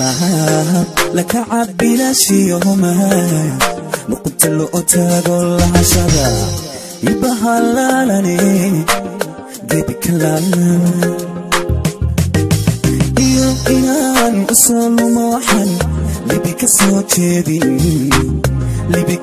lahab laka cabilaashiyahoma luqunta loo taago lahashada ibahalaalane gebi kalaalan iyo inaan usoo lumo waxan libi ka soo jeedin libi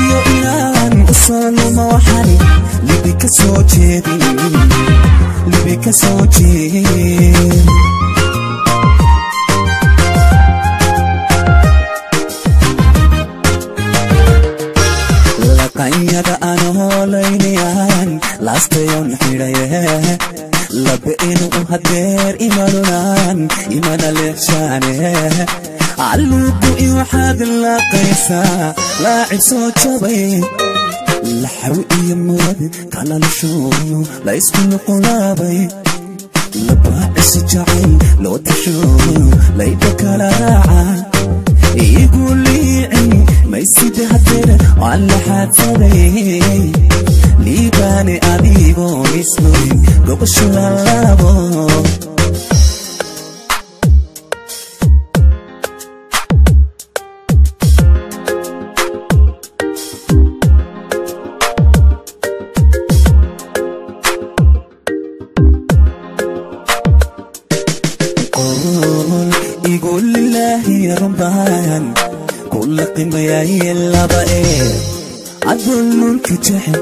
iyo inaan usoo lumo waxan libi ka soo jeedin libi ka soo jeedin laqanyada استيون حيره لبين وحدير ايمانان ايمان الاحسانه علوك ايو حاد لا قيسا لا عيسو تشبي لحو أيام ربي قال لشوي لا يسكن قلابي لبا اسجعي لو تشوي لا يبكى لا راعة يقول لي عيني ما يسيدي هتير وعلى حد صديق adigoo isnoyn gobasho lalaabo قول يقول لله ربان كل قمة يا لبا ايه عدو الملك جحد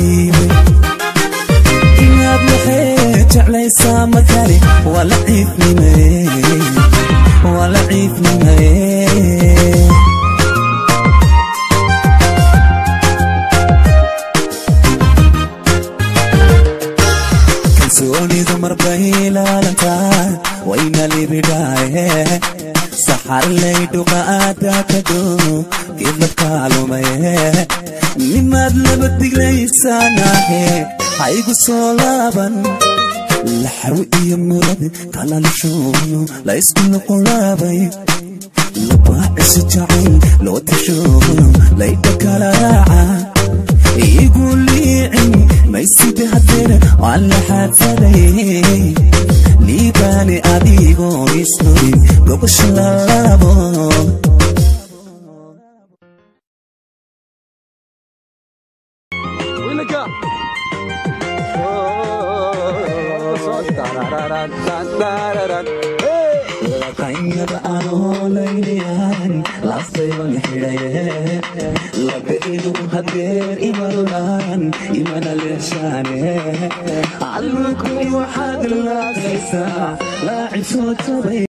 waa la ciifnimaye kalsoonidu marbay ilaalantaa wayna libidhaaye nimaad laba diglaysaanahe haygu soo laaban iyo murad kalalashuuyo la isku nuqulaabay labaaciso jacayl loo tashuuyo laydha kala raaca igu liicin maysida hadeer waan laxaadsaday liibaane adigoo isnoyn gobasho lalaabo Winaka. laqanyada aan hoolaynayaan laastayon jabay